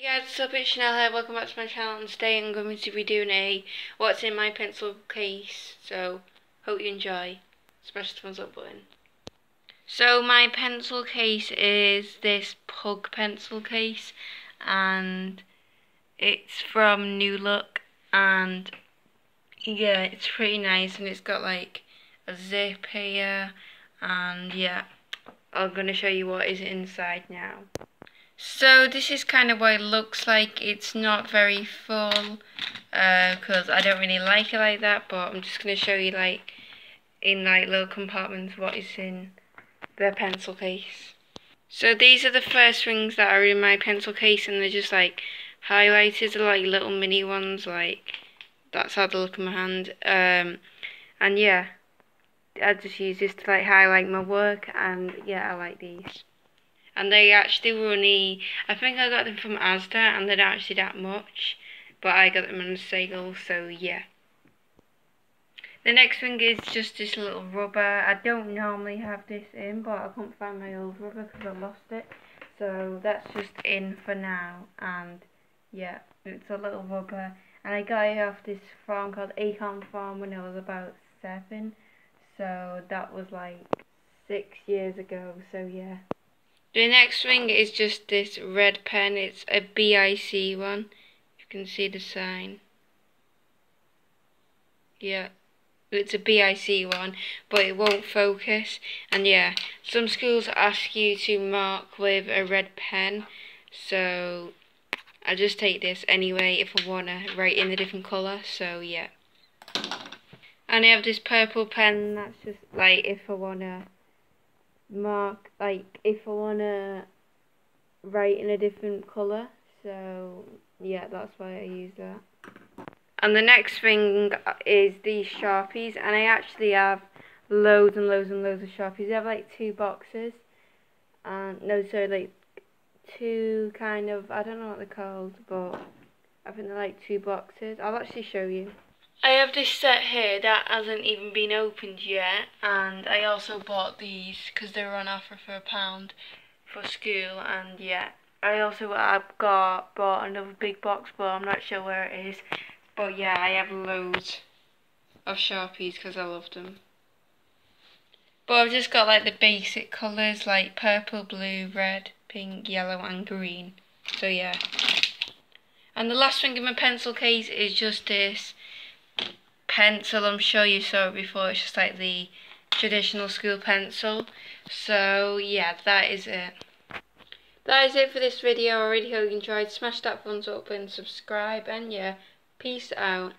Hey guys, what's up, it's Chanel here, welcome back to my channel. And today I'm going to be doing a what's in my pencil case, so hope you enjoy. Smash the thumbs up button. So my pencil case is this pug pencil case. And it's from New Look. And yeah, it's pretty nice. And it's got like a zip here. And yeah, I'm going to show you what is inside now. So this is kind of what it looks like. It's not very full because uh, I don't really like it like that. But I'm just going to show you like in like little compartments what is in the pencil case. So these are the first rings that are in my pencil case and they're just like highlighted like little mini ones like that's how they look in my hand. Um, and yeah, I just use this to like highlight my work and yeah I like these and they actually were only I think I got them from Asda and they're not actually that much but I got them on sale so yeah. The next thing is just this little rubber. I don't normally have this in but I couldn't find my old rubber because I lost it. So that's just in for now and yeah it's a little rubber. And I got it off this farm called Acorn Farm when I was about seven. So that was like six years ago so yeah the next thing is just this red pen. It's a BIC one. You can see the sign. Yeah, it's a BIC one, but it won't focus. And yeah, some schools ask you to mark with a red pen. So I just take this anyway if I want to write in a different colour. So yeah. And I have this purple pen that's just like if I want to mark like if I wanna write in a different colour so yeah that's why I use that. And the next thing is these sharpies and I actually have loads and loads and loads of sharpies. I have like two boxes and no so like two kind of I don't know what they're called but I think they're like two boxes. I'll actually show you I have this set here that hasn't even been opened yet and I also bought these because they were on offer for a pound for school and yeah. I also I've got bought another big box but I'm not sure where it is. But yeah I have loads of Sharpies because I love them. But I've just got like the basic colours like purple, blue, red, pink, yellow and green. So yeah. And the last thing in my pencil case is just this pencil. I'm sure you saw it before. It's just like the traditional school pencil. So yeah, that is it. That is it for this video. I really hope you enjoyed. Smash that thumbs up and subscribe. And yeah, peace out.